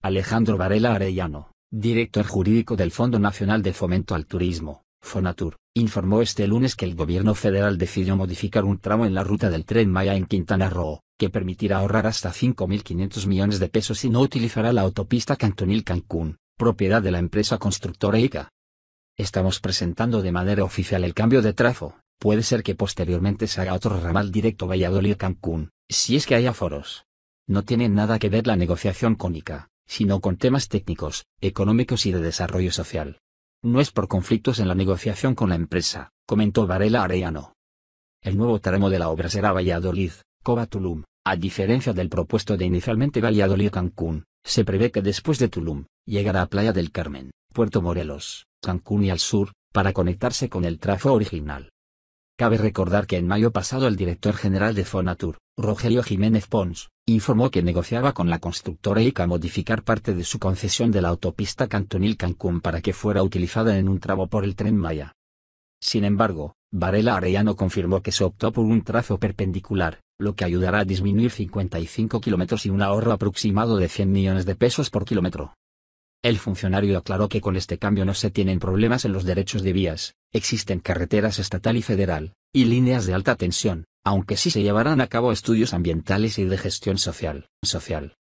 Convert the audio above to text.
Alejandro Varela Arellano, director jurídico del Fondo Nacional de Fomento al Turismo, Fonatur, informó este lunes que el gobierno federal decidió modificar un tramo en la ruta del tren Maya en Quintana Roo, que permitirá ahorrar hasta 5.500 millones de pesos y no utilizará la autopista Cantonil-Cancún, propiedad de la empresa constructora ICA. Estamos presentando de manera oficial el cambio de trazo, puede ser que posteriormente se haga otro ramal directo Valladolid-Cancún, si es que hay aforos. No tiene nada que ver la negociación con ICA, sino con temas técnicos, económicos y de desarrollo social. No es por conflictos en la negociación con la empresa, comentó Varela Arellano. El nuevo tramo de la obra será Valladolid, Coba Tulum, a diferencia del propuesto de inicialmente Valladolid-Cancún, se prevé que después de Tulum, llegará a Playa del Carmen, Puerto Morelos, Cancún y al sur, para conectarse con el trazo original. Cabe recordar que en mayo pasado el director general de Fonatur, Rogelio Jiménez Pons, informó que negociaba con la constructora ICA modificar parte de su concesión de la autopista Cantonil-Cancún para que fuera utilizada en un tramo por el tren Maya. Sin embargo, Varela Arellano confirmó que se optó por un trazo perpendicular, lo que ayudará a disminuir 55 kilómetros y un ahorro aproximado de 100 millones de pesos por kilómetro. El funcionario aclaró que con este cambio no se tienen problemas en los derechos de vías, existen carreteras estatal y federal, y líneas de alta tensión, aunque sí se llevarán a cabo estudios ambientales y de gestión social. social.